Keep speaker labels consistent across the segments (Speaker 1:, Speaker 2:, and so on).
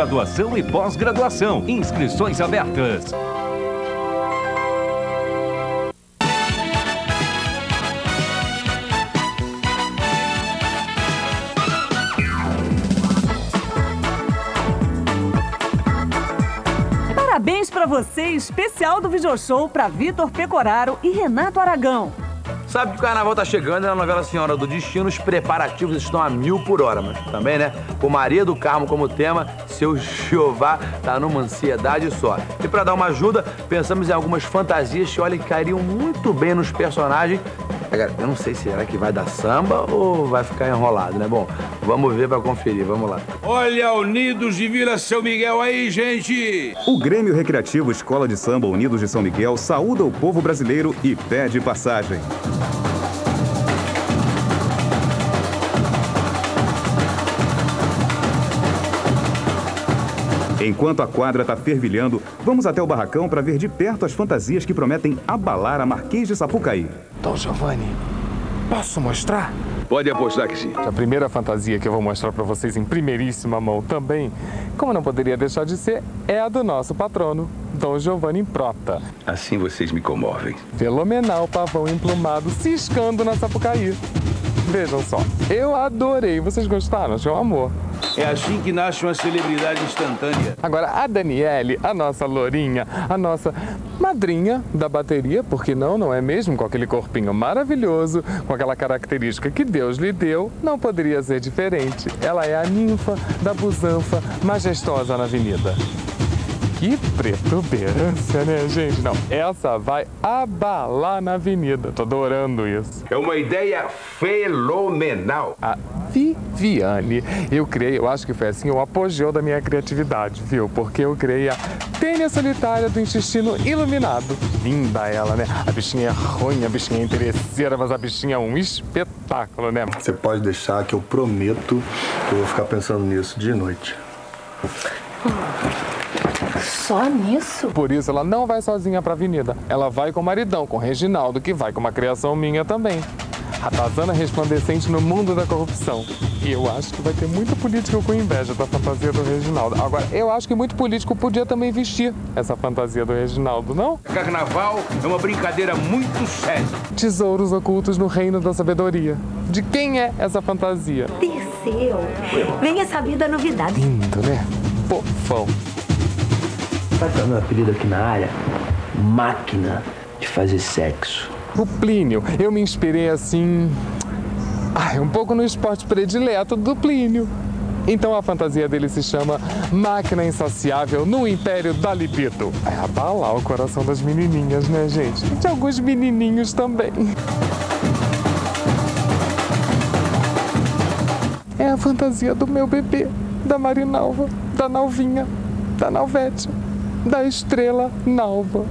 Speaker 1: graduação e pós-graduação. Inscrições abertas.
Speaker 2: Parabéns para você, especial do Video Show para Vitor Pecoraro e Renato Aragão.
Speaker 3: Sabe que o carnaval tá chegando e na novela Senhora do Destino os preparativos estão a mil por hora, mas também, né? Com Maria do Carmo como tema, seu Jeová tá numa ansiedade só. E para dar uma ajuda, pensamos em algumas fantasias que, olha, cairiam muito bem nos personagens. Agora, eu não sei se será que vai dar samba ou vai ficar enrolado, né? Bom, vamos ver para conferir, vamos lá.
Speaker 4: Olha, Unidos de Vila São Miguel aí, gente!
Speaker 5: O Grêmio Recreativo Escola de Samba Unidos de São Miguel saúda o povo brasileiro e pede passagem. Enquanto a quadra está fervilhando, vamos até o barracão para ver de perto as fantasias que prometem abalar a Marquês de Sapucaí.
Speaker 6: Dom Giovanni, posso mostrar?
Speaker 4: Pode apostar que sim.
Speaker 6: A primeira fantasia que eu vou mostrar para vocês em primeiríssima mão também, como não poderia deixar de ser, é a do nosso patrono, Dom Giovanni Prota.
Speaker 4: Assim vocês me comovem.
Speaker 6: Fenomenal pavão emplumado ciscando na Sapucaí. Vejam só, eu adorei. Vocês gostaram? Achei um amor.
Speaker 4: É assim que nasce uma celebridade instantânea.
Speaker 6: Agora, a Daniele, a nossa lourinha, a nossa madrinha da bateria, porque não, não é mesmo? Com aquele corpinho maravilhoso, com aquela característica que Deus lhe deu, não poderia ser diferente. Ela é a ninfa da busanfa majestosa na avenida. Que protuberância, né, gente? Não, essa vai abalar na avenida. Tô adorando isso.
Speaker 4: É uma ideia fenomenal.
Speaker 6: A Viviane, eu criei, eu acho que foi assim o apogeu da minha criatividade, viu? Porque eu criei a tênia solitária do intestino iluminado. Linda ela, né? A bichinha é ruim, a bichinha é interesseira, mas a bichinha é um espetáculo, né?
Speaker 7: Você pode deixar que eu prometo que eu vou ficar pensando nisso de noite.
Speaker 8: Só nisso?
Speaker 6: Por isso ela não vai sozinha pra avenida. Ela vai com o maridão, com o Reginaldo, que vai com uma criação minha também. Ratazana resplandecente no mundo da corrupção. E eu acho que vai ter muito político com inveja da fantasia do Reginaldo. Agora, eu acho que muito político podia também vestir essa fantasia do Reginaldo, não?
Speaker 4: Carnaval é uma brincadeira muito séria.
Speaker 6: Tesouros ocultos no reino da sabedoria. De quem é essa fantasia?
Speaker 8: Terceiro. Venha saber da novidade.
Speaker 6: Lindo, né? Fofão.
Speaker 9: Sabe qual é o meu apelido aqui na área? Máquina de fazer sexo.
Speaker 6: O Plínio, eu me inspirei assim. Ai, um pouco no esporte predileto do Plínio. Então a fantasia dele se chama Máquina Insaciável no Império da Libido. É abalar o coração das menininhas, né, gente? E de alguns menininhos também. É a fantasia do meu bebê, da Marinalva, da Nalvinha, da Nalvete, da Estrela Nalva.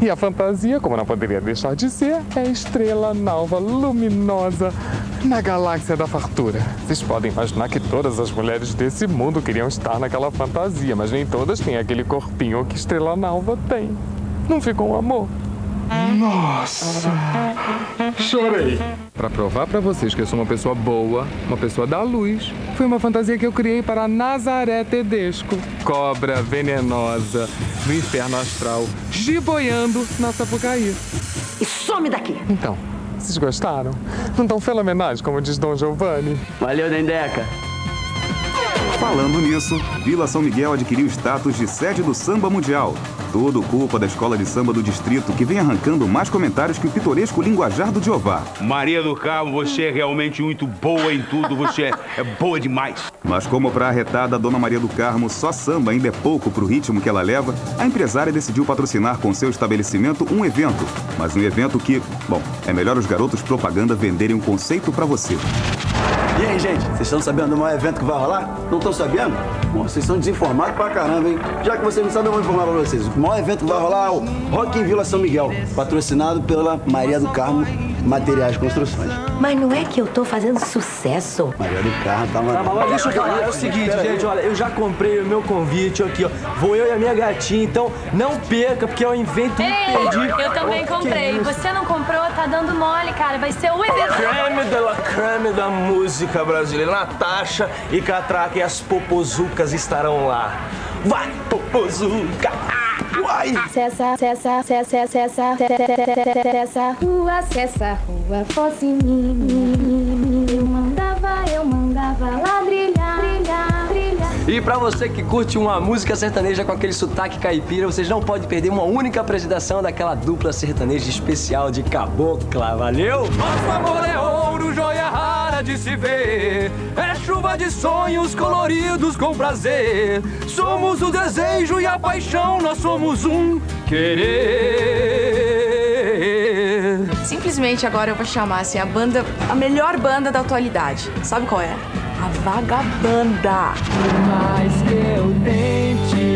Speaker 6: E a fantasia, como não poderia deixar de ser, é a estrela nalva luminosa na galáxia da fartura. Vocês podem imaginar que todas as mulheres desse mundo queriam estar naquela fantasia, mas nem todas têm aquele corpinho que estrela nalva tem. Não ficou um amor?
Speaker 4: Nossa! Chorei.
Speaker 6: Para provar para vocês que eu sou uma pessoa boa, uma pessoa da luz, foi uma fantasia que eu criei para Nazaré Tedesco. Cobra venenosa no inferno astral, giboiando na Sapucaí.
Speaker 8: E some daqui!
Speaker 6: Então, vocês gostaram? Não tão fenomenais como diz Dom Giovanni?
Speaker 9: Valeu, Dendeca.
Speaker 5: Falando nisso, Vila São Miguel adquiriu status de sede do Samba Mundial. Tudo culpa da escola de samba do distrito, que vem arrancando mais comentários que o pitoresco linguajar do Jeová.
Speaker 4: Maria do Carmo, você é realmente muito boa em tudo, você é, é boa demais.
Speaker 5: Mas como para arretada Dona Maria do Carmo só samba ainda é pouco pro ritmo que ela leva, a empresária decidiu patrocinar com seu estabelecimento um evento. Mas um evento que, bom, é melhor os garotos propaganda venderem um conceito para você.
Speaker 10: E aí, gente, vocês estão sabendo do maior evento que vai rolar? Não estão sabendo? Bom, vocês estão desinformados pra caramba, hein? Já que vocês não sabem, eu vou informar pra vocês. O maior evento que vai rolar é o Rock em Vila São Miguel, patrocinado pela Maria do Carmo materiais de construções.
Speaker 8: Mas não é que eu tô fazendo sucesso.
Speaker 10: Maria do Carmo tá
Speaker 9: Tá,
Speaker 10: uma...
Speaker 9: mas deixa eu falar, é o seguinte, gente, olha, eu já comprei o meu convite aqui, ó. Vou eu e a minha gatinha, então não perca, porque eu invento um perdi.
Speaker 11: eu também
Speaker 9: Oh,
Speaker 11: comprei. Você não comprou, tá dando mole, cara. Vai ser o evento.
Speaker 9: Creme de la creme da música brasileira. Natasha e Catraca e as popozucas estarão lá. Vai, popozuca! Ah, Uai!
Speaker 11: Acessa, acessa, acessa, acessa, acessa, rua, acessa, rua, fosse mim. Eu mandava, eu mandava lá brilhar, brilhar, brilhar.
Speaker 9: E pra você que curte uma música sertaneja com aquele sotaque caipira, vocês não podem perder uma única apresentação daquela dupla sertaneja especial de cabocla, valeu? Nosso amor é ouro, joia rara de se ver. É chuva de sonhos coloridos com prazer. Somos o desejo e a paixão, nós somos um querer.
Speaker 12: Simplesmente agora eu vou chamar assim a banda, a melhor banda da atualidade. Sabe qual é? A Vagabanda.
Speaker 13: Por mais que eu tente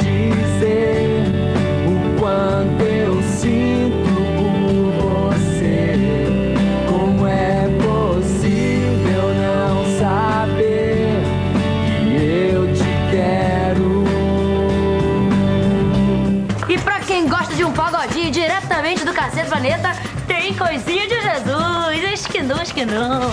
Speaker 13: dizer o quanto eu sinto
Speaker 14: coisinha de Jesus. Acho que não, acho que não.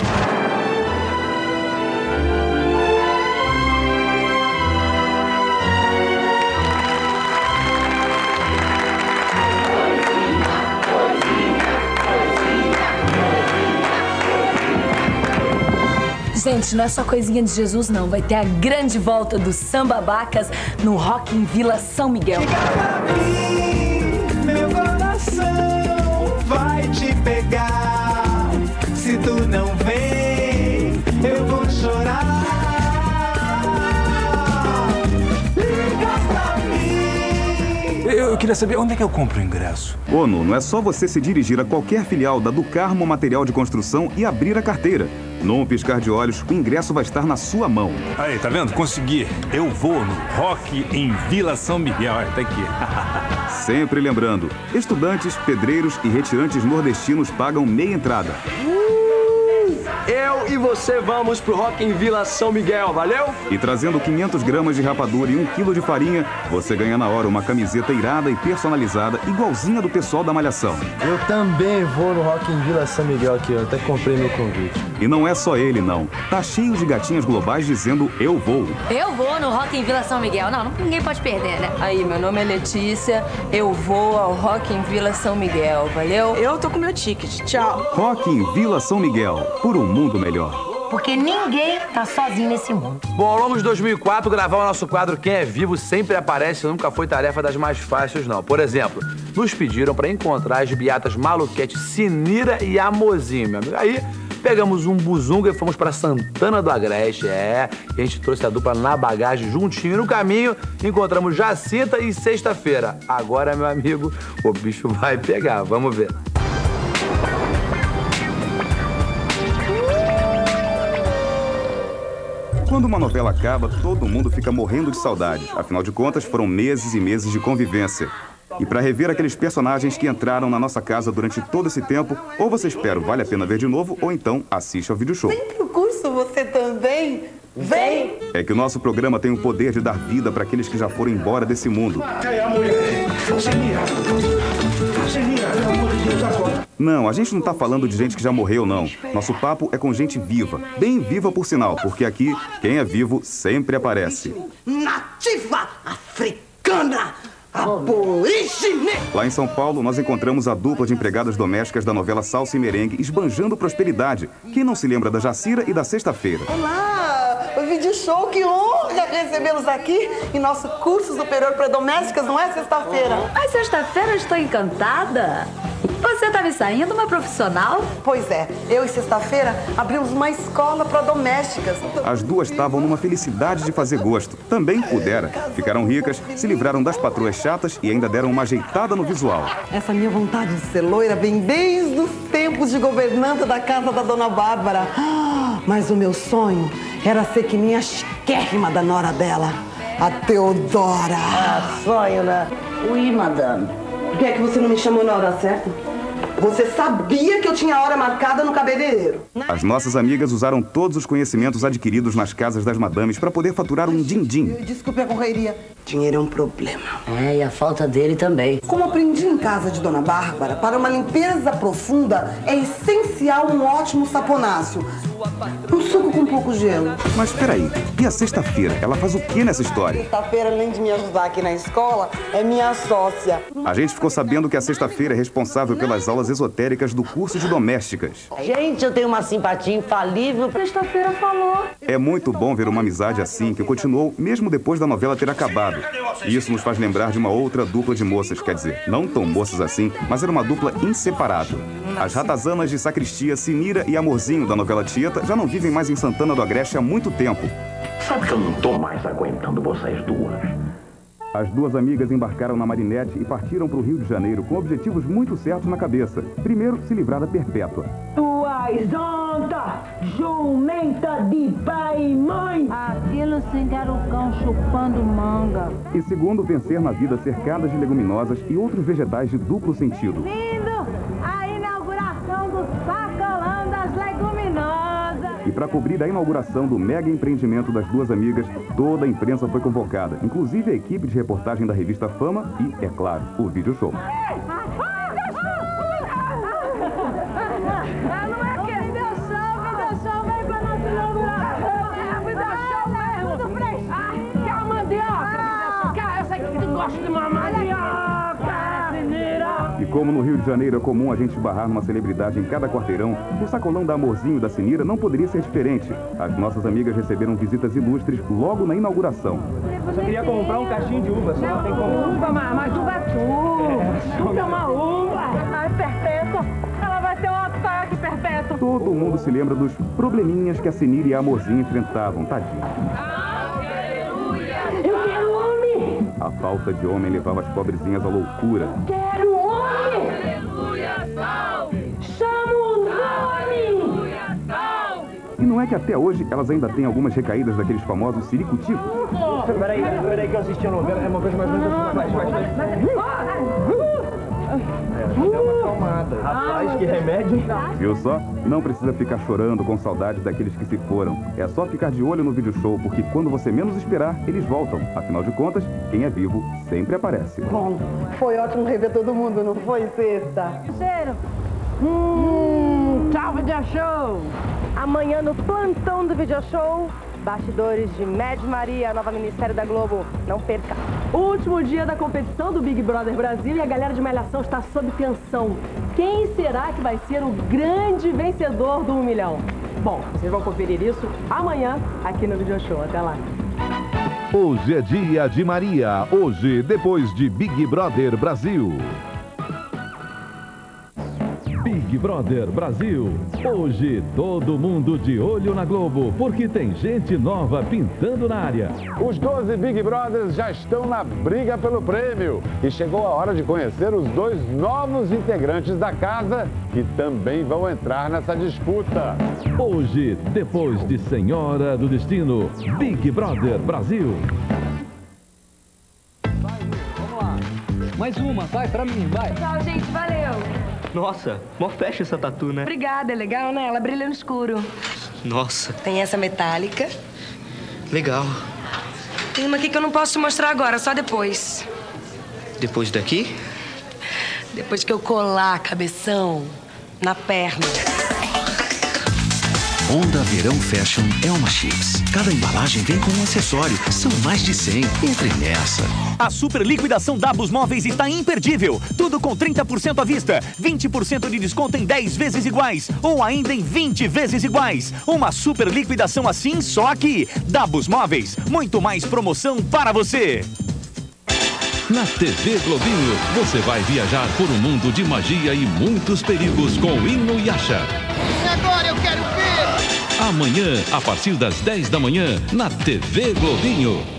Speaker 15: Gente, não é só coisinha de Jesus, não. Vai ter a grande volta dos sambabacas no Rock em Vila São Miguel.
Speaker 13: Meu
Speaker 5: queria saber onde é que eu compro o ingresso. Ô, Nuno, é só você se dirigir a qualquer filial da Ducarmo Material de Construção e abrir a carteira. Num piscar de olhos, o ingresso vai estar na sua mão.
Speaker 16: Aí, tá vendo? Consegui. Eu vou no Rock em Vila São Miguel. Olha, tá aqui.
Speaker 5: Sempre lembrando, estudantes, pedreiros e retirantes nordestinos pagam meia entrada.
Speaker 9: Eu e você vamos pro Rock em Vila São Miguel, valeu?
Speaker 5: E trazendo 500 gramas de rapadura e 1 quilo de farinha, você ganha na hora uma camiseta irada e personalizada, igualzinha do pessoal da Malhação.
Speaker 9: Eu também vou no Rock em Vila São Miguel aqui, eu até comprei meu convite.
Speaker 5: E não é só ele, não. Tá cheio de gatinhas globais dizendo eu vou.
Speaker 14: Eu vou no Rock em Vila São Miguel. Não, não- ninguém pode perder, né?
Speaker 12: Aí, meu nome é Letícia, eu vou ao Rock em Vila São Miguel, valeu? Eu tô com meu ticket, tchau.
Speaker 5: Rock em Vila São Miguel, por um mundo melhor.
Speaker 14: Porque ninguém tá sozinho nesse mundo.
Speaker 3: Bom, ao longo de 2004, gravar o nosso quadro Quem é Vivo sempre aparece, nunca foi tarefa das mais fáceis, não. Por exemplo, nos pediram para encontrar as beatas Maluquete, Sinira e Amozinho, meu amigo. Aí, pegamos um buzunga e fomos para Santana do Agreste, é. E a gente trouxe a dupla na bagagem juntinho. E no caminho, encontramos Jacinta e Sexta-feira. Agora, meu amigo, o bicho vai pegar. Vamos ver.
Speaker 5: Quando uma novela acaba, todo mundo fica morrendo de saudade. Afinal de contas, foram meses e meses de convivência. E para rever aqueles personagens que entraram na nossa casa durante todo esse tempo, ou você espera o Vale a Pena Ver de novo, ou então assiste ao vídeo show.
Speaker 17: Pro curso você também? Vem!
Speaker 5: É que o nosso programa tem o poder de dar vida para aqueles que já foram embora desse mundo. Não, a gente não tá falando de gente que já morreu, não. Nosso papo é com gente viva. Bem viva, por sinal, porque aqui, quem é vivo sempre aparece.
Speaker 17: Nativa africana! Aborígene!
Speaker 5: Lá em São Paulo, nós encontramos a dupla de empregadas domésticas da novela Salsa e Merengue esbanjando prosperidade. Quem não se lembra da Jacira e da Sexta-feira?
Speaker 17: Olá! O vídeo show, que honra recebê-los aqui em nosso curso superior para domésticas, não é sexta-feira?
Speaker 15: Mas sexta-feira eu estou encantada. Você tá me saindo uma profissional?
Speaker 17: Pois é, eu e sexta-feira abrimos uma escola para domésticas.
Speaker 5: As duas estavam numa felicidade de fazer gosto. Também pudera. Ficaram ricas, se livraram das patroas chatas e ainda deram uma ajeitada no visual.
Speaker 17: Essa minha vontade de ser loira vem desde os tempos de governanta da casa da Dona Bárbara. Ah, Mas o meu sonho era ser que nem a chiquérrima da nora dela, a Teodora.
Speaker 8: Ah, sonho, né? Oui, madame.
Speaker 17: Por que é que você não me chamou na hora certa? Você sabia que eu tinha hora marcada no cabeleireiro.
Speaker 5: As nossas amigas usaram todos os conhecimentos adquiridos nas casas das madames para poder faturar um din-din.
Speaker 17: Desculpe a correria. Dinheiro é um problema.
Speaker 8: É, e a falta dele também.
Speaker 17: Como aprendi em casa de Dona Bárbara, para uma limpeza profunda é essencial um ótimo saponáceo. Um suco com pouco gelo.
Speaker 5: Mas peraí, e a sexta-feira? Ela faz o que nessa história?
Speaker 17: Sexta-feira, além de me ajudar aqui na escola, é minha sócia.
Speaker 5: A gente ficou sabendo que a sexta-feira é responsável pelas aulas esotéricas do curso de domésticas.
Speaker 8: Gente, eu tenho uma simpatia infalível.
Speaker 11: Sexta-feira falou.
Speaker 5: É muito bom ver uma amizade assim que continuou mesmo depois da novela ter acabado. E isso nos faz lembrar de uma outra dupla de moças, quer dizer, não tão moças assim, mas era uma dupla inseparável. As ratazanas de sacristia Sinira e Amorzinho da novela Já não vivem mais em Santana do Agreste há muito tempo.
Speaker 18: Sabe que eu não tô mais aguentando vocês duas.
Speaker 5: As duas amigas embarcaram na marinete e partiram para o Rio de Janeiro com objetivos muito certos na cabeça. Primeiro, se livrar da perpétua.
Speaker 19: Tua isonta, jumenta de pai e mãe.
Speaker 11: Aquilo sim que era o cão chupando manga.
Speaker 5: E segundo, vencer na vida cercadas de leguminosas e outros vegetais de duplo sentido.
Speaker 11: Lindo!
Speaker 5: Para cobrir a inauguração do mega empreendimento das duas amigas, toda a imprensa foi convocada, inclusive a equipe de reportagem da revista Fama e, é claro, o vídeo show. Como no Rio de Janeiro é comum a gente esbarrar numa celebridade em cada quarteirão, o sacolão da Amorzinho da Sinira não poderia ser diferente. As nossas amigas receberam visitas ilustres logo na inauguração.
Speaker 20: Eu só queria comprar um cachinho de uva, só não tem como.
Speaker 19: Uva, mas, mas uva é tu. Uva é uma uva.
Speaker 11: Ai, perpétua. Ela vai ter um ataque perpétuo.
Speaker 5: Todo mundo se lembra dos probleminhas que a Sinira e a Amorzinho enfrentavam, tadinho.
Speaker 19: Eu quero homem.
Speaker 5: A falta de homem levava as pobrezinhas à loucura.
Speaker 19: Quero
Speaker 5: não é que até hoje elas ainda têm algumas recaídas daqueles famosos siricuticos?
Speaker 20: Peraí, peraí que eu assisti a novela, é uma coisa mais ou menos assim. Vai, vai, vai. É, uma acalmada. Rapaz, que remédio.
Speaker 5: Viu só? Não precisa ficar chorando com saudade daqueles que se foram. É só ficar de olho no vídeo show, porque quando você menos esperar, eles voltam. Afinal de contas, quem é vivo sempre aparece.
Speaker 17: Bom, foi ótimo rever todo mundo, não foi, sexta?
Speaker 11: Cheiro.
Speaker 19: Hum, tchau, video show. Amanhã no plantão do video show, bastidores de Mad Maria, nova ministério da Globo. Não perca.
Speaker 2: Último dia da competição do Big Brother Brasil e a galera de Malhação está sob tensão. Quem será que vai ser o grande vencedor do 1 milhão? Bom, vocês vão conferir isso amanhã aqui no Video Show. Até lá.
Speaker 1: Hoje é dia de Maria. Hoje, depois de Big Brother Brasil. Big Brother Brasil. Hoje, todo mundo de olho na Globo, porque tem gente nova pintando na área.
Speaker 21: Os 12 Big Brothers já estão na briga pelo prêmio. E chegou a hora de conhecer os dois novos integrantes da casa que também vão entrar nessa disputa.
Speaker 1: Hoje, depois de Senhora do Destino, Big Brother Brasil.
Speaker 20: Mais uma, vai pra mim, vai.
Speaker 12: Tchau, gente, valeu.
Speaker 20: Nossa, mó fecha essa tatu, né?
Speaker 12: Obrigada, é legal, né? Ela brilha no escuro.
Speaker 20: Nossa,
Speaker 12: Tem essa metálica.
Speaker 20: legal.
Speaker 12: Tem uma aqui que eu não posso te mostrar agora, só depois.
Speaker 20: Depois daqui?
Speaker 12: Depois que eu colar cabeção na perna.
Speaker 22: Onda Verão Fashion Elma Chips. Cada embalagem vem com um acessório. São mais de 100. Entre nessa.
Speaker 23: A super liquidação Dabos Móveis está imperdível. Tudo com 30% à vista, 20% de desconto em 10 vezes iguais ou ainda em 20 vezes iguais. Uma super liquidação assim só aqui. Dabos Móveis, muito mais promoção para você.
Speaker 1: Na TV Globinho, você vai viajar por um mundo de magia e muitos perigos com Hino Yasha.
Speaker 24: Agora eu quero!
Speaker 1: Amanhã, a partir das 10 da manhã, na TV Globinho.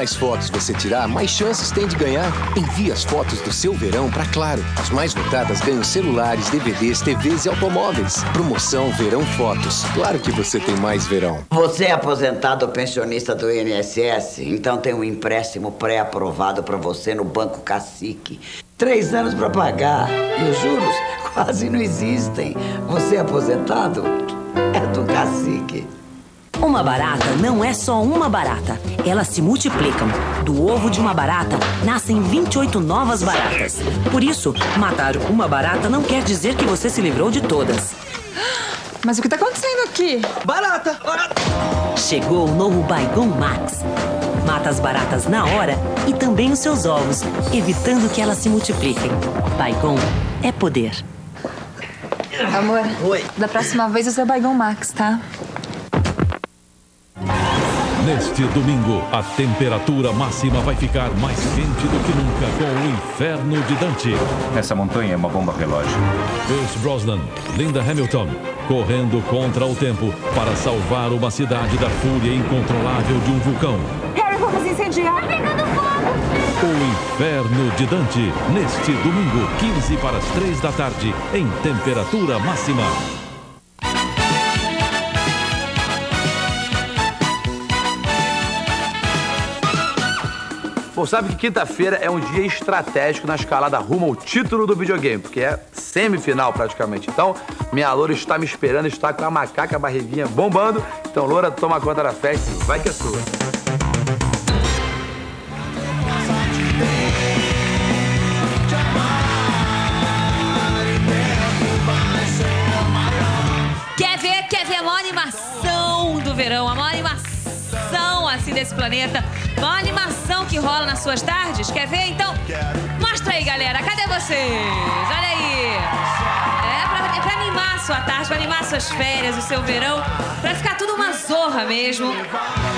Speaker 25: Mais fotos você tirar, mais chances tem de ganhar. Envie as fotos do seu verão para Claro. As mais votadas ganham celulares, DVDs, TVs e automóveis. Promoção Verão Fotos. Claro que você tem mais verão.
Speaker 8: Você é aposentado ou pensionista do INSS? Então tem um empréstimo pré-aprovado para você no Banco Cacique. Três anos para pagar. E os juros quase não existem. Você é aposentado? É do Cacique.
Speaker 26: Uma barata não é só uma barata. Elas se multiplicam. Do ovo de uma barata nascem 28 novas baratas. Por isso, matar uma barata não quer dizer que você se livrou de todas.
Speaker 12: Mas o que tá acontecendo aqui?
Speaker 26: Barata! Chegou o novo Baigon Max. Mata as baratas na hora e também os seus ovos, evitando que elas se multipliquem. Baigon é poder.
Speaker 12: Amor, Oi. da próxima vez usa Baigon Max, tá?
Speaker 1: Neste domingo, a temperatura máxima vai ficar mais quente do que nunca com o Inferno de Dante.
Speaker 27: Essa montanha é uma bomba relógio.
Speaker 1: Pierce Brosnan, Linda Hamilton, correndo contra o tempo para salvar uma cidade da fúria incontrolável de um vulcão.
Speaker 12: Harry, vamos incendiar! Tá pegando fogo!
Speaker 1: O Inferno de Dante, neste domingo, 15 para as 3 da tarde, em temperatura máxima.
Speaker 3: Pô, sabe que quinta-feira é um dia estratégico na escalada rumo ao título do videogame, porque é semifinal praticamente. Então, minha loura está me esperando, está com a macaca, a barriguinha bombando. Então, loura, toma conta da festa e vai que é sua.
Speaker 28: Quer ver, quer ver a maior animação do verão, a maior animação assim desse planeta, maior animação que rola nas suas tardes? Quer ver? Então, mostra aí, galera. Cadê vocês? Olha aí. É pra, é pra animar a sua tarde, pra animar suas férias, o seu verão, pra ficar tudo uma zorra mesmo.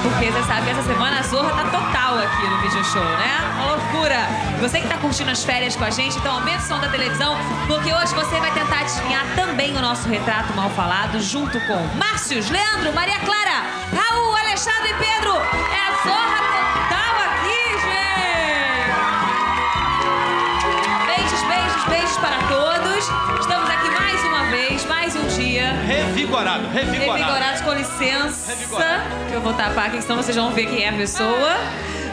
Speaker 28: Porque você sabe que essa semana a zorra tá total aqui no Video Show, né? Uma loucura. Você que tá curtindo as férias com a gente, então aumenta o som da televisão, porque hoje você vai tentar adivinhar também o nosso retrato mal falado, junto com Márcios, Leandro, Maria Clara, Raul, Alexandre e Pedro. É a zorra
Speaker 29: Revigorado, revigorado.
Speaker 28: Revigorados, com licença.
Speaker 29: Revigorado.
Speaker 28: Que eu vou tapar aqui, senão vocês vão ver quem é a pessoa.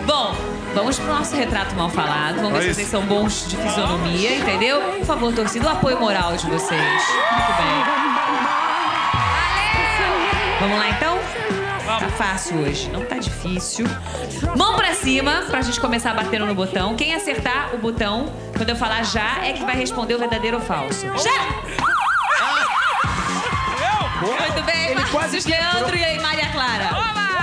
Speaker 28: Bom, vamos pro nosso retrato mal falado. Vamos ver se
Speaker 29: Isso.
Speaker 28: vocês são bons de fisionomia, entendeu? Por favor, torcida, o apoio moral de vocês. Muito bem. Vamos lá, então? Tá fácil hoje, não tá difícil. Mão pra cima, pra gente começar batendo no botão. Quem acertar o botão, quando eu falar já, é que vai responder o verdadeiro ou falso. Já! Muito bem, Marcos Leandro e aí, Maria Clara.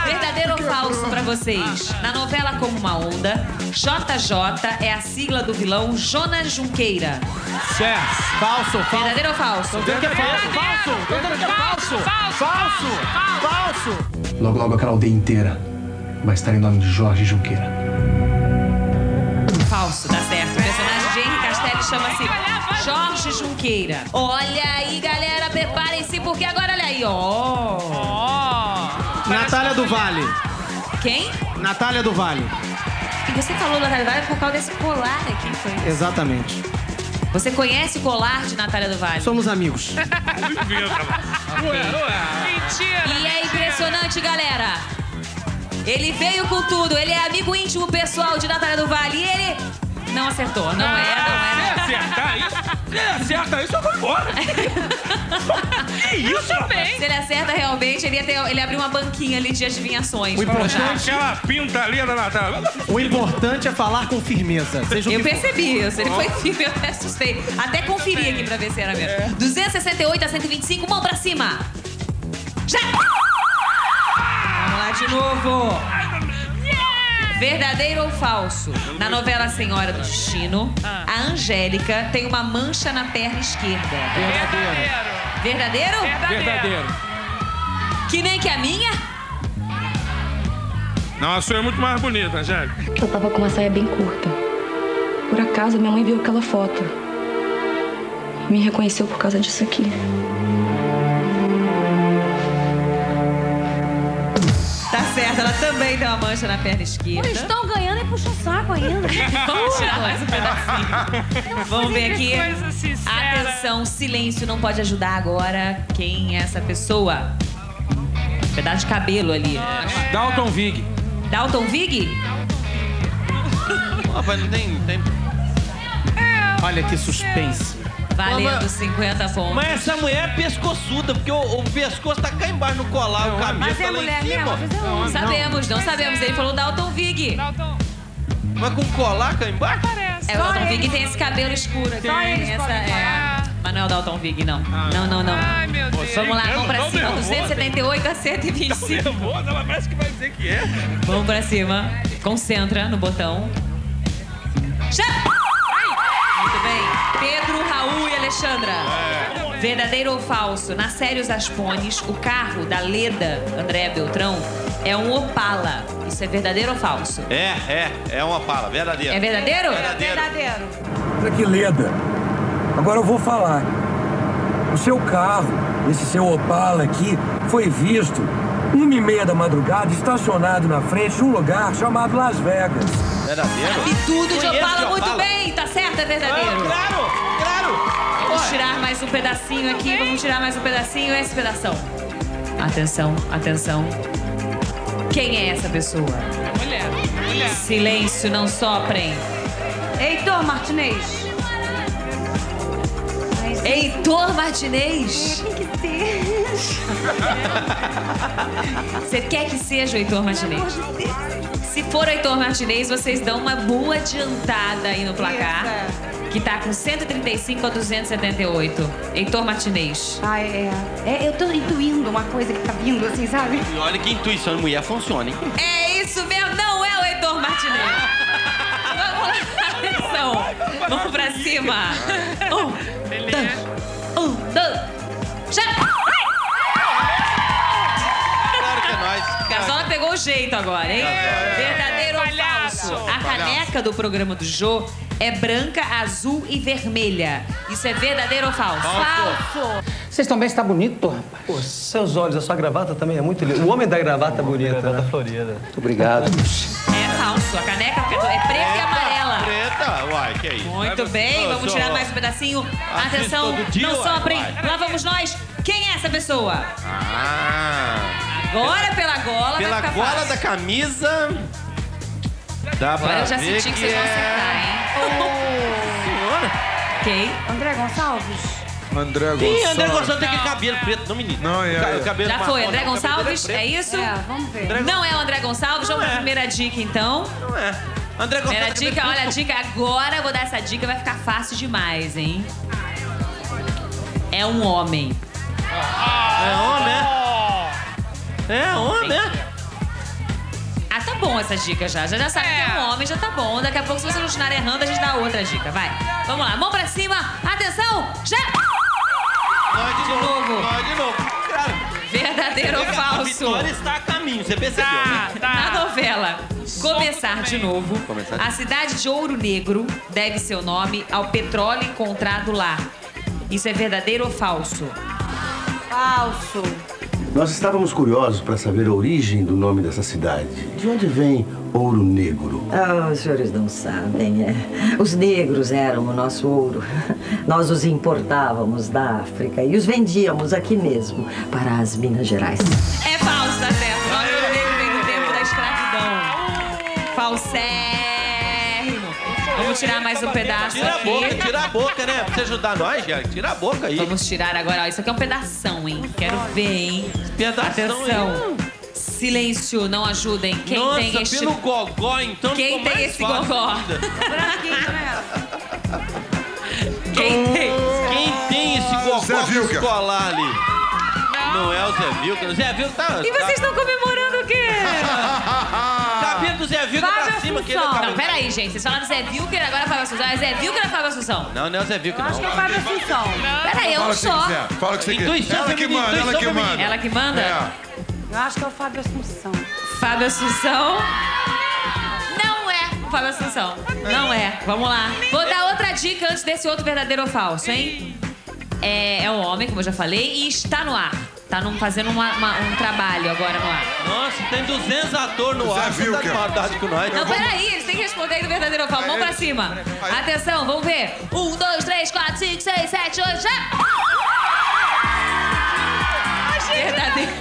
Speaker 28: Verdadeiro ou falso pra vocês? Na novela Como uma Onda, JJ é a sigla do vilão Jonas Junqueira.
Speaker 29: Certo. Falso, falso.
Speaker 28: Verdadeiro ou falso?
Speaker 29: Tô dizendo que é falso. Falso. Tô dizendo que é falso. Falso. Falso.
Speaker 30: Logo, logo aquela aldeia inteira vai estar em nome de Jorge Junqueira.
Speaker 28: Falso, tá certo. O personagem de Henry Castelli chama-se Jorge Junqueira. Olha aí, galera, preparem-se, porque agora olha aí, ó.
Speaker 20: Natália do Vale.
Speaker 28: Quem?
Speaker 20: Natália do Vale.
Speaker 28: E você falou Natália do Vale por causa desse colar aqui, foi isso?
Speaker 20: Exatamente.
Speaker 28: Você conhece o colar de Natália do Vale?
Speaker 20: Somos amigos.
Speaker 29: Não é, não é. Mentira.
Speaker 28: E é impressionante, galera. Ele veio com tudo, ele é amigo íntimo pessoal de Natália do Vale e ele não acertou. Não é, não é.
Speaker 29: Se acertar isso, se acerta isso, eu vou embora. que isso,
Speaker 28: Se ele acerta realmente, ele, ia ter, ele abriu uma banquinha ali de adivinhações.
Speaker 20: O importante-
Speaker 29: Aquela pinta ali da Natália.
Speaker 20: O importante é falar com firmeza. Seja
Speaker 28: Eu
Speaker 20: que for.
Speaker 28: percebi isso, ele foi firme, eu até assustei. Até conferi aqui pra ver se era mesmo. 268 a 125, mão pra cima. Já! Vamos lá de novo. Verdadeiro ou falso? Na novela Senhora do Destino, a Angélica tem uma mancha na perna esquerda.
Speaker 29: Verdadeiro.
Speaker 28: Verdadeiro?
Speaker 29: Verdadeiro.
Speaker 28: Que nem que a minha?
Speaker 29: Não, a sua é muito mais bonita, Angélica.
Speaker 11: Eu tava com uma saia bem curta. Por acaso, minha mãe viu aquela foto. E me reconheceu por causa disso aqui.
Speaker 28: Certo, mas ela também tem uma mancha na perna esquerda.
Speaker 26: Eles estão ganhando e puxa o saco ainda.
Speaker 28: Vamos tirar mais um pedacinho. Vamos ver aqui. Atenção, silêncio não pode ajudar agora. Quem é essa pessoa? Pedaço de cabelo ali.
Speaker 29: Dalton Vig.
Speaker 28: Dalton Vig?
Speaker 31: Rapaz, não tem, tem.
Speaker 29: Olha que suspense.
Speaker 28: Valendo 50 pontos.
Speaker 31: Mas essa mulher é pescoçuda, porque o, o pescoço tá cá embaixo no colar, o cabelo
Speaker 28: Mas
Speaker 31: tá
Speaker 28: é
Speaker 31: lá
Speaker 28: mulher
Speaker 31: em cima.
Speaker 28: mesmo? Não sabemos, não sabemos. Ele falou Dalton Vig.
Speaker 31: Mas com colar cá embaixo?
Speaker 28: É, o Dalton Vig tem esse cabelo escuro aqui.
Speaker 31: Só eles
Speaker 28: essa, é. Mas não é o Dalton Vig, não. Não, não, não.
Speaker 29: Ai, meu Deus.
Speaker 28: Vamos lá, vamos pra cima.
Speaker 29: nervoso.
Speaker 28: 278 a 125.
Speaker 29: nervosa, ela parece que vai dizer que é.
Speaker 28: Vamos pra cima. Concentra no botão. Já! Muito bem. Pedro. Verdadeiro ou falso? Na série Os Aspones, o carro da Leda, Andréa Beltrão, é um Opala. Isso é verdadeiro ou falso?
Speaker 31: É, é, é uma pala, verdadeira.
Speaker 28: É verdadeiro?
Speaker 31: Verdadeiro.
Speaker 32: Olha que leda. Agora eu vou falar. O seu carro, esse seu Opala aqui, foi visto uma e meia da madrugada estacionado na frente de um lugar chamado Las Vegas.
Speaker 31: Verdadeiro?
Speaker 28: Sabe tudo de Opala muito
Speaker 31: Opala.
Speaker 28: bem, tá certo? É verdadeiro.
Speaker 31: Ah, claro, claro.
Speaker 28: Vamos tirar mais um pedacinho aqui, vamos tirar mais um pedacinho, esse pedação. Atenção, atenção. Quem é essa pessoa?
Speaker 12: Mulher. Mulher.
Speaker 28: Silêncio, não soprem.
Speaker 26: Heitor Martinez.
Speaker 28: Heitor Martinez.
Speaker 26: Tem que ser.
Speaker 28: Você quer que seja o Heitor Martinez? Se for o Heitor Martinez, vocês dão uma boa adiantada aí no placar. Que tá com 135 a 278. Heitor Martinez.
Speaker 26: Ah, é. é. Eu tô intuindo uma coisa que tá vindo, assim, sabe?
Speaker 31: E olha que intuição de mulher funciona, hein?
Speaker 28: É isso mesmo, não é o Heitor Martinez. Vamos lá, atenção. Vamos pra cima. Um, dois, um, dois. Já!
Speaker 31: Claro que é nóis.
Speaker 28: Gasola pegou o jeito agora, hein? Verdadeiro A caneca do programa do Jô é branca, azul e vermelha. Isso é verdadeiro ou falso?
Speaker 26: Falso.
Speaker 9: Vocês estão bem? Você tá bonito, rapaz.
Speaker 33: Pô, seus olhos, a sua gravata também é muito linda. O homem da gravata é bonita, Gravata né? florida. Muito obrigado.
Speaker 28: É falso. A caneca é preta e amarela.
Speaker 31: Preta? Uai, que é isso?
Speaker 28: Muito bem, vamos tirar mais um pedacinho. Atenção,
Speaker 31: dia,
Speaker 28: não soprem. Lá vamos nós. Quem é essa pessoa?
Speaker 31: Ah.
Speaker 28: Agora pela gola
Speaker 31: Pela
Speaker 28: vai ficar
Speaker 31: gola
Speaker 28: fácil.
Speaker 31: da camisa. Dá
Speaker 28: Agora
Speaker 31: pra
Speaker 28: eu já
Speaker 31: ver
Speaker 28: senti que
Speaker 31: que
Speaker 28: vocês vão acertar,
Speaker 31: é...
Speaker 28: hein?
Speaker 31: Senhora.
Speaker 28: Quem?
Speaker 26: André Gonçalves.
Speaker 34: André
Speaker 31: Ih,
Speaker 34: Gonçalves.
Speaker 31: André Gonçalves tem aquele cabelo preto, não, menino.
Speaker 34: Não, é, é.
Speaker 31: cabelo
Speaker 28: Já foi, André
Speaker 31: cabelo
Speaker 28: Gonçalves? É isso?
Speaker 26: É, vamos ver.
Speaker 31: André
Speaker 28: Não é o André Gonçalves, vamos
Speaker 31: Não
Speaker 28: pra
Speaker 31: é.
Speaker 28: primeira dica então.
Speaker 31: Não é. André Gonçalves.
Speaker 28: Primeira dica, olha a dica agora, eu vou dar essa dica, vai ficar fácil demais, hein? É um homem.
Speaker 31: É homem, é? É homem, é?
Speaker 28: Ah, tá bom essa dica já. Já, já sabe que é um homem, já tá bom. Daqui a pouco, se você não continuar errando, a gente dá outra dica. Vai. Vamos lá, mão pra cima. Atenção, já!
Speaker 31: Nós de
Speaker 28: novo.
Speaker 31: Nós de novo.
Speaker 28: Verdadeiro ou
Speaker 31: A
Speaker 28: falso?
Speaker 31: vitória está a caminho, você percebeu, né?
Speaker 28: Na novela Começar de Novo, a cidade de Ouro Negro deve seu nome ao petróleo encontrado lá. Isso é verdadeiro ou falso?
Speaker 26: Falso.
Speaker 35: Nós estávamos curiosos para saber a origem do nome dessa cidade. De onde vem Ouro Negro?
Speaker 36: Ah, os senhores não sabem, é. Os negros eram o nosso ouro. Nós os importávamos da África e os vendíamos aqui mesmo, para as Minas Gerais.
Speaker 28: É falso, tá certo. Nosso Ouro Negro vem do tempo da escravidão. Falsérrimo. Vamos tirar mais um pedaço
Speaker 31: Tira a
Speaker 28: aqui.
Speaker 31: boca, tira a boca, né? Pra você ajudar nós, Jair. Tira a boca aí.
Speaker 28: Vamos tirar agora. Ó, isso aqui é um pedação, hein? Quero ver, hein?
Speaker 31: Pedação,
Speaker 28: Atenção. Silêncio, não ajudem. Quem
Speaker 31: Nossa,
Speaker 28: tem este...
Speaker 31: pelo gogó, então
Speaker 28: Quem tem
Speaker 31: mais
Speaker 28: esse
Speaker 31: fácil
Speaker 28: gogó? Quem tem?
Speaker 31: Quem tem esse gogó
Speaker 34: Vilker.
Speaker 31: escolar ali? Não é o Zé. O Zé Vilker tá...
Speaker 28: E vocês estão comemorando o quê?
Speaker 31: Do Zé Vilker pra cima. Que ele é
Speaker 28: Não,
Speaker 31: cabelo-
Speaker 28: peraí, gente. Vocês falaram do Zé Vilker, agora é Fábio Assunção. É Zé Vilker ou Fábio Assunção?
Speaker 31: Não, não é o Zé Vilker, não.
Speaker 26: Acho que é o Fábio Assunção.
Speaker 28: Peraí, é um
Speaker 34: Fala o que você
Speaker 28: só.
Speaker 34: quiser. Fala o que você quiser.
Speaker 31: Intuição
Speaker 34: Ela que
Speaker 31: feminina,
Speaker 34: manda, ela
Speaker 31: intuição
Speaker 34: que
Speaker 31: feminina.
Speaker 34: manda.
Speaker 28: Ela que manda?
Speaker 34: É.
Speaker 26: Eu acho que é o Fábio Assunção.
Speaker 28: Fábio Assunção. Não é o Fábio Assunção. Não é. Vamos lá. Vou dar outra dica antes desse outro verdadeiro ou falso, hein? É, é um homem, como eu já falei, e está no ar. Tá num- fazendo uma- uma- um trabalho agora no ar.
Speaker 31: Nossa, tem 200 atores no
Speaker 37: Zé
Speaker 31: ar. Você tá de
Speaker 37: Wilker.
Speaker 31: maldade com nós.
Speaker 28: Não, peraí, eles têm que responder aí do verdadeiro ou falso. Mão pra cima. Atenção, vamos ver. Um, dois, três, quatro, cinco, seis, sete, oito, já! Verdadeiro.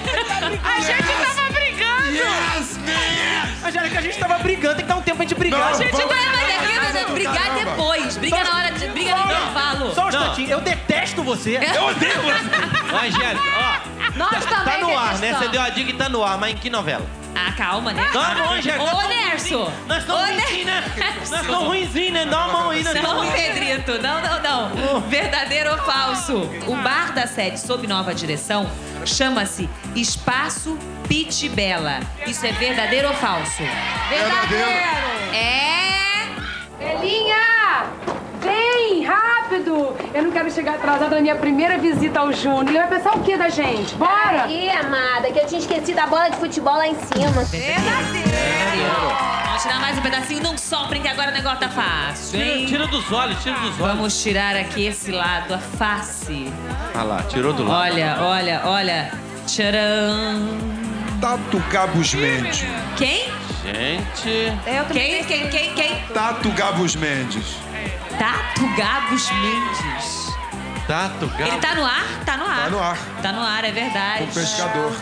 Speaker 34: A gente tava brigando!
Speaker 37: Yes, man!
Speaker 33: Angélica, a gente tava brigando, tem que dar um tempo pra gente brigar.
Speaker 37: Não,
Speaker 28: A gente
Speaker 37: vamos-
Speaker 28: vai mas é que brigar depois. Briga na hora de. Briga no intervalo.
Speaker 33: Só um instantinho, eu detesto você.
Speaker 31: Eu odeio você. Ô, Angélica, ó.
Speaker 28: Nós
Speaker 31: tá,
Speaker 28: também
Speaker 31: tá no ar, né? Você deu a dica que tá no ar, mas em que novela?
Speaker 28: Ah, calma, né?
Speaker 31: Calma, Angélica. nós
Speaker 28: Ô,
Speaker 31: estamos
Speaker 28: Nerso.
Speaker 31: Nós estamos
Speaker 28: Ô,
Speaker 31: ruinzinhos, né? Nós estamos ruinzinhos, né? Dá uma mão aí. nós
Speaker 28: Não. Pedrito, não, não, não. Verdadeiro ou falso? O bar da sede sob nova direção chama-se Espaço Pitibela. Isso é verdadeiro ou falso?
Speaker 37: Verdadeiro.
Speaker 28: É.
Speaker 11: rápido! Eu não quero chegar atrasada na minha primeira visita ao Júnior. Ele vai pensar o que da gente? Bora!
Speaker 34: Aí, amada, que eu tinha esquecido a bola de futebol lá em cima.
Speaker 28: Vamos tirar mais um pedacinho. Não soprem que agora o negócio tá fácil,
Speaker 31: Tira,
Speaker 28: hein?
Speaker 31: tira dos olhos, tira dos olhos.
Speaker 28: Vamos tirar aqui esse lado, a face.
Speaker 31: Olha lá, tirou do lado.
Speaker 28: Olha, olha, olha. Tcharam.
Speaker 37: Tato Gabos Mendes.
Speaker 28: Quem?
Speaker 31: Gente.
Speaker 28: Quem, quem, quem, quem?
Speaker 37: Tato Gabos Mendes.
Speaker 28: Tato Gabos Mendes.
Speaker 31: Tato Gabos.
Speaker 28: Ele tá no ar? Tá no ar.
Speaker 37: Tá no ar.
Speaker 28: Tá no ar, é verdade.
Speaker 37: O pescador.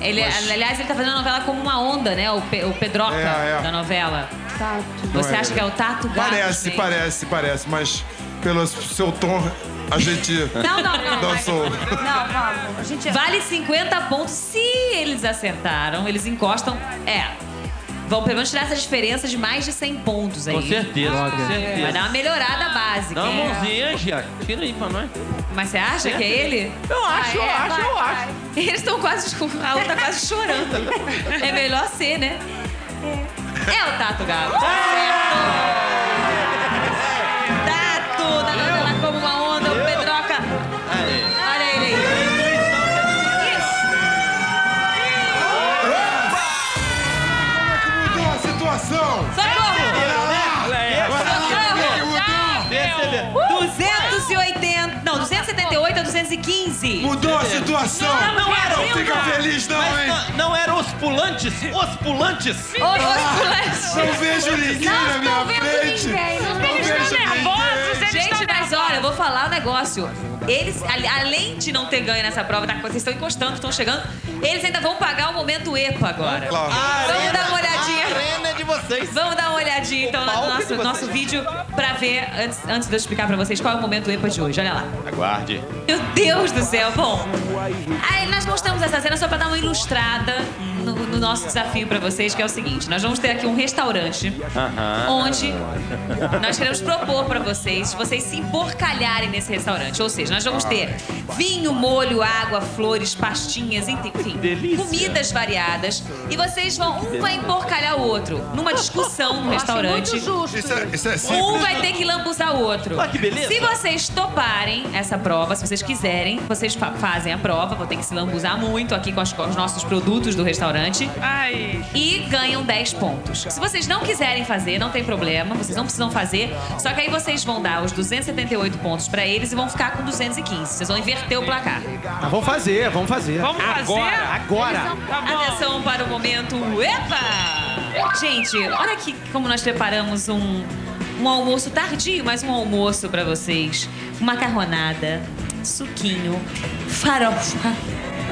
Speaker 28: Ele,
Speaker 37: Mas-
Speaker 28: Aliás, ele tá fazendo a novela como uma onda, né? O, Pe- o Pedroca
Speaker 37: É, é.
Speaker 28: da novela.
Speaker 11: Tato.
Speaker 28: Você
Speaker 37: é
Speaker 28: acha que é o Tato Gabos
Speaker 37: Parece,
Speaker 28: Mendes?
Speaker 37: parece, parece, mas pelo seu tom a gente
Speaker 28: Não, não, não.
Speaker 37: dançou.
Speaker 11: Não, vamos. A gente...
Speaker 28: Vale 50 pontos se eles acertaram, eles encostam. É. Vão pelo menos tirar essa diferença de mais de 100 pontos aí.
Speaker 31: Com certeza, com
Speaker 28: Vai
Speaker 31: certeza.
Speaker 28: dar uma melhorada básica.
Speaker 31: Dá uma
Speaker 28: hein?
Speaker 31: mãozinha, Angélica. Tira aí pra nós.
Speaker 28: Mas você acha que é ele?
Speaker 31: Eu acho, eu
Speaker 28: Ah, é?
Speaker 31: acho,
Speaker 28: Vai,
Speaker 31: eu
Speaker 28: vai.
Speaker 31: acho.
Speaker 28: Eles estão quase. A outra tá quase chorando. É melhor ser, né? É o Tato Galo. Tato, 215.
Speaker 37: Mudou a situação!
Speaker 31: Não, não era.
Speaker 37: Não fica feliz não,
Speaker 31: Mas
Speaker 37: hein?
Speaker 31: Não, não era os pulantes? Os pulantes?
Speaker 28: Os pulantes.
Speaker 37: Não vejo ninguém na minha frente! Não
Speaker 34: Eles
Speaker 37: vejo
Speaker 34: estão nervosos,
Speaker 37: ninguém!
Speaker 34: eles
Speaker 28: Gente, mas olha, eu vou falar um negócio. Eles, além de não ter ganho nessa prova, tá, vocês estão encostando, estão chegando, eles ainda vão pagar o momento EPA agora.
Speaker 37: Claro.
Speaker 28: Vamos dar uma olhadinha.
Speaker 31: Vocês.
Speaker 28: Vamos dar uma olhadinha então no
Speaker 31: é de
Speaker 28: nosso, nosso vídeo pra ver, antes, antes de eu explicar pra vocês qual é o momento EPA de hoje. Olha lá.
Speaker 31: Aguarde.
Speaker 28: Meu Deus do céu, bom. Aí nós mostramos essa cena só pra dar uma ilustrada no, no nosso desafio pra vocês, que é o seguinte: nós vamos ter aqui um restaurante
Speaker 31: Aham.
Speaker 28: onde nós queremos propor pra vocês, vocês se emporcalharem nesse restaurante. Ou seja, nós vamos ter vinho, molho, água, flores, pastinhas, enfim, comidas variadas. E vocês vão, um vai emporcalhar o outro numa discussão no restaurante.
Speaker 37: Isso é, isso é simples.
Speaker 28: Um vai ter que lambuzar o outro.
Speaker 31: Olha que beleza.
Speaker 28: Se vocês toparem essa prova, se vocês quiserem, vocês fa- fazem a prova. Vou ter que se lambuzar muito aqui com, as- com os nossos produtos do restaurante.
Speaker 34: Ai.
Speaker 28: E ganham 10 pontos. Se vocês não quiserem fazer, não tem problema. Vocês não precisam fazer. Só que aí vocês vão dar os 278 pontos pra eles e vão ficar com 215. Vocês vão inverter o placar.
Speaker 33: Mas vamos fazer, vamos fazer.
Speaker 34: Vamos fazer?
Speaker 33: Agora, agora.
Speaker 34: Tá bom.
Speaker 28: Atenção para o momento. Epa! Gente, olha aqui como nós preparamos um, um almoço tardio, mas um almoço para vocês. Macarronada, suquinho, farofa,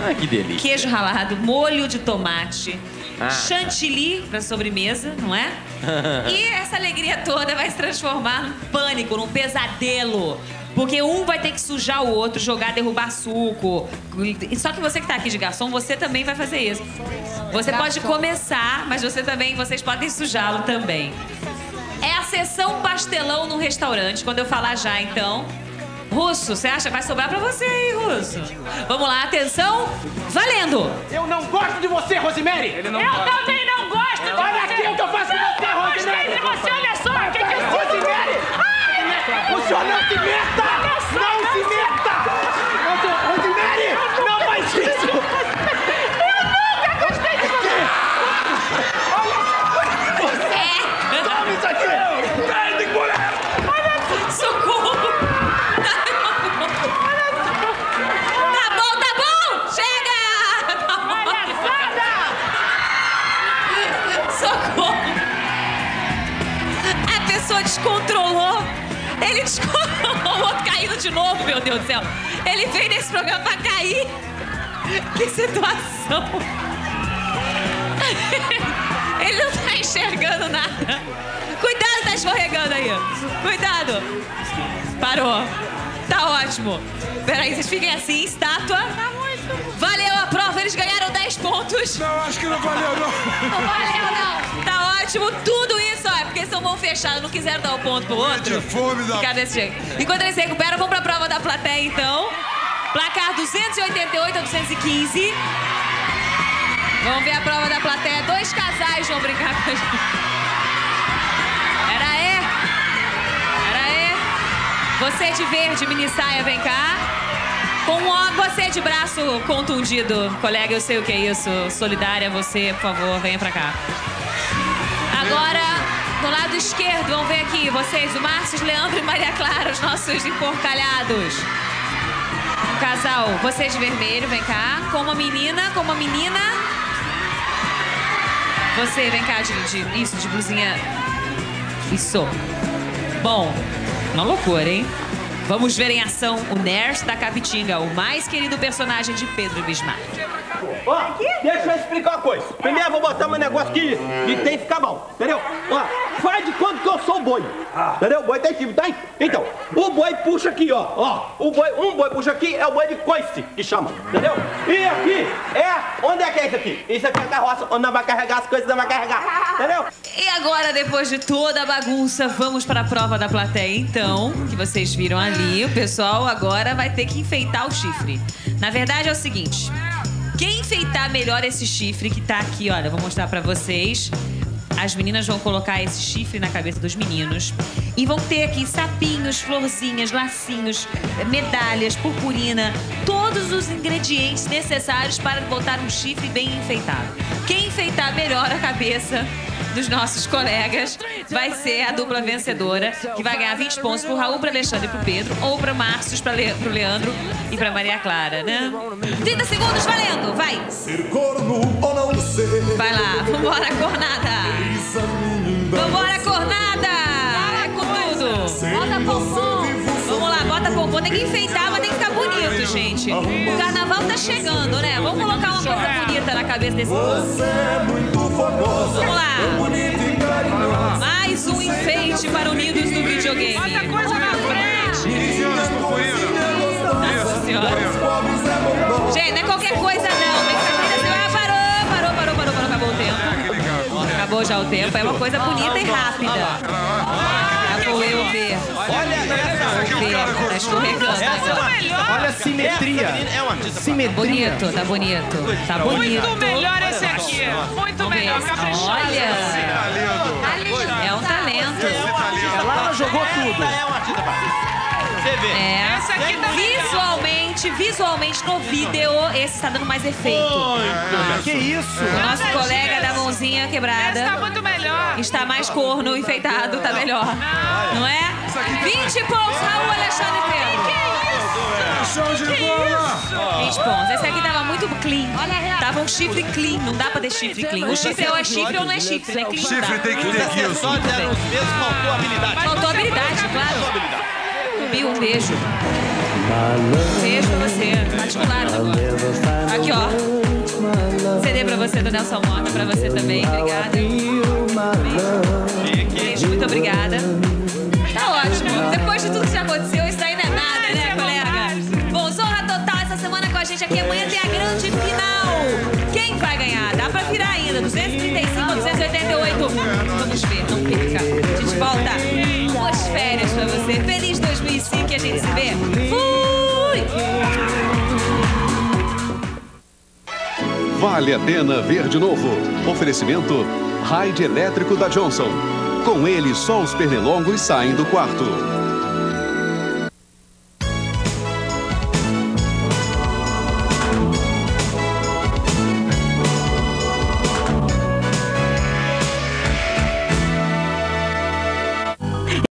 Speaker 31: Ah, que delícia.
Speaker 28: queijo ralado, molho de tomate,
Speaker 31: Ah.
Speaker 28: chantilly para sobremesa, não é? E essa alegria toda vai se transformar num pânico, num pesadelo. Porque um vai ter que sujar o outro, jogar, derrubar suco. E Só que você que tá aqui de garçom, você também vai fazer isso. Você pode começar, mas você também, vocês podem sujá-lo também. É a sessão pastelão no restaurante, quando eu falar já, então. Russo, você acha que vai sobrar pra você aí, Russo? Vamos lá, atenção, valendo!
Speaker 33: Eu não gosto de você, Rosemary. Ele
Speaker 34: Eu também não gosto de
Speaker 33: Olha
Speaker 34: você.
Speaker 33: aqui o que eu faço com você,
Speaker 34: Eu gostei
Speaker 33: Rosemary.
Speaker 34: de você, olha só. O que que eu fiz?
Speaker 33: Rosemary!
Speaker 34: Ai,
Speaker 33: O senhor não se meta!
Speaker 34: Olha só,
Speaker 28: novo, meu Deus do céu. Ele veio nesse programa pra cair. Que situação. Ele não tá enxergando nada. Cuidado, tá escorregando aí. Cuidado. Parou. Tá ótimo. Peraí, vocês fiquem assim, estátua. Prova, eles ganharam 10 pontos.
Speaker 37: Não, acho que não valeu, não.
Speaker 28: Não valeu, não. Tá ótimo, tudo isso, ó, é porque são mão fechada, não quiseram dar o ponto pro outro.
Speaker 37: De fome da...
Speaker 28: Ficar desse jeito. Enquanto eles se recuperam, vamos pra prova da plateia, então. Placar 288 a 215. Vamos ver a prova da plateia. Dois casais vão brincar com a gente. Era aí. Era aí. Você de verde, mini saia, vem cá. Com você de braço contundido, colega, eu sei o que é isso. Solidária, você, por favor, venha pra cá. Agora, do lado esquerdo, vamos ver aqui, vocês, o Márcio, Leandro e Maria Clara, os nossos emporcalhados. Um casal, você de vermelho, vem cá. Com uma menina, com uma menina. Você, vem cá, de, de- isso, de blusinha. Isso. Bom, uma loucura, hein? Vamos ver em ação o Ners da Capitinga, o mais querido personagem de Pedro Bismarck.
Speaker 20: Ó, deixa eu explicar uma coisa. Primeiro eu vou botar meu negócio aqui e tem que ficar bom, entendeu? Ó, faz de conta que eu sou boi. Entendeu? O boi tem chifre, tem? Então, o boi puxa aqui, ó. Ó, o boi, um boi puxa aqui, é o boi de coice, que chama, entendeu? E aqui é, onde é que é isso aqui? Isso aqui é a carroça, onde nós vai carregar as coisas, nós vai carregar, entendeu?
Speaker 28: E agora, depois de toda a bagunça, vamos para a prova da plateia, então, que vocês viram ali. O pessoal agora vai ter que enfeitar o chifre. Na verdade, é o seguinte: quem enfeitar melhor esse chifre que tá aqui, olha, vou mostrar para vocês. As meninas vão colocar esse chifre na cabeça dos meninos e vão ter aqui sapinhos, florzinhas, lacinhos, medalhas, purpurina, todos os ingredientes necessários para botar um chifre bem enfeitado. Quem enfeitar melhor a cabeça dos nossos colegas vai ser a dupla vencedora, que vai ganhar 20 pontos pro Raul, pro Alexandre e pro Pedro, ou pro Márcio, pra Le- pro Leandro e pra Maria Clara, né? 30 segundos valendo, vai!
Speaker 38: Ser corno ou não ser.
Speaker 28: Vai lá, vambora, cornada! Vambora, cornada! É com tudo! Bota pompom! Vamos lá, bota pompom. Tem que enfeitar, mas tem que ficar bonito, gente. O carnaval tá chegando, né? Vamos colocar uma coisa bonita na cabeça desse povo. Vamos lá! Mais um enfeite para Unidos do videogame. Bota coisa na frente! Nossa senhora! Gente, não é qualquer coisa não. Bonita assim. Ah, parou, parou, parou, parou, parou. Acabou o tempo. Acabou já o tempo. É uma coisa bonita e rápida. Já vou eu ver.
Speaker 20: Olha
Speaker 28: Vou ver. Tá escorregando. agora.
Speaker 20: Olha a simetria. Simetria.
Speaker 28: Bonito, tá bonito. Tá bonito.
Speaker 31: Muito melhor esse aqui. Muito melhor.
Speaker 28: Olha. É um talento.
Speaker 20: Ela jogou tudo.
Speaker 31: Você vê.
Speaker 28: É.
Speaker 31: Essa aqui tá
Speaker 28: Visualmente, visualmente no vídeo, esse está dando mais efeito.
Speaker 20: Ah, que isso?
Speaker 28: O nosso colega da mãozinha quebrada.
Speaker 31: Essa tá muito melhor.
Speaker 28: Está mais corno, enfeitado, tá melhor. Não é? 20 pontos, Raul Alexandre Pedro.
Speaker 37: Show de bola!
Speaker 28: 20 pontos. Esse aqui tava muito clean. Tava um chifre clean. Não dá pra ter chifre clean. O chifre ou é chifre ou não é chifre. Não é clean. não
Speaker 37: Chifre tem que ter Gilson.
Speaker 20: Só deram os pesos, faltou habilidade.
Speaker 28: Faltou habilidade, claro. Um beijo. Beijo pra você. Particular agora. Aqui, ó. CD pra você do Nelson Mota, pra você também. Obrigada. Beijo, muito obrigada. Tá ótimo. Depois de tudo que já aconteceu, isso não é nada, né, colega? Bom, Zorra Total essa semana com a gente aqui. Amanhã tem a grande final.
Speaker 39: Vale a pena ver de novo. Oferecimento Raid Elétrico da Johnson. Com ele, só os pernilongos saem do quarto.